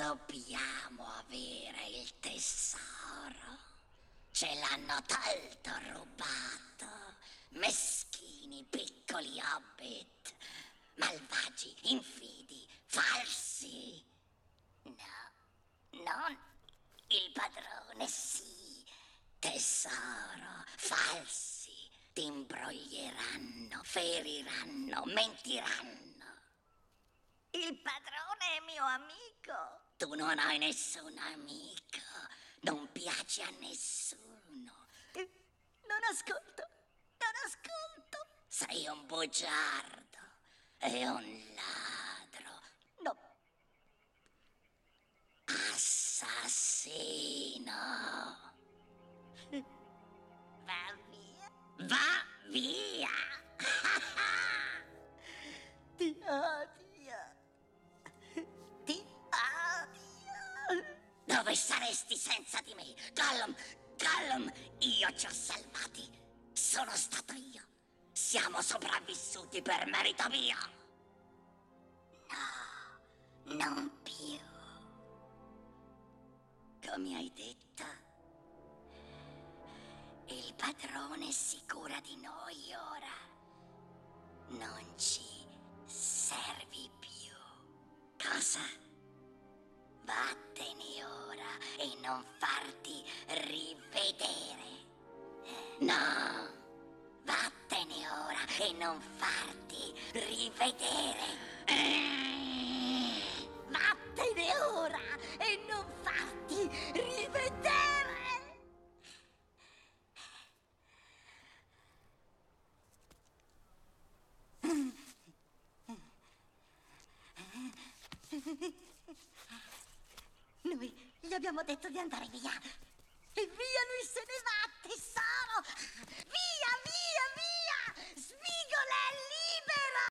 Dobbiamo avere il tesoro. Ce l'hanno tolto rubato. Meschini piccoli hobbit. Malvagi, infidi, falsi. No, non il padrone, sì. Tesoro, falsi. Ti imbroglieranno, feriranno, mentiranno. Il padrone è mio amico. Tu non hai nessun amico. Non piaci a nessuno. Non ascolto. Non ascolto. Sei un bugiardo e un ladro. Saresti senza di me? Gollum, Gollum, io ci ho salvati. Sono stato io. Siamo sopravvissuti per merito mio. No, non più. Come hai detto, il padrone si cura di noi ora. Non ci Vattene ora e non farti rivedere. No, vattene ora e non farti rivedere. abbiamo detto di andare via. E via, lui se ne va, tesoro! Via!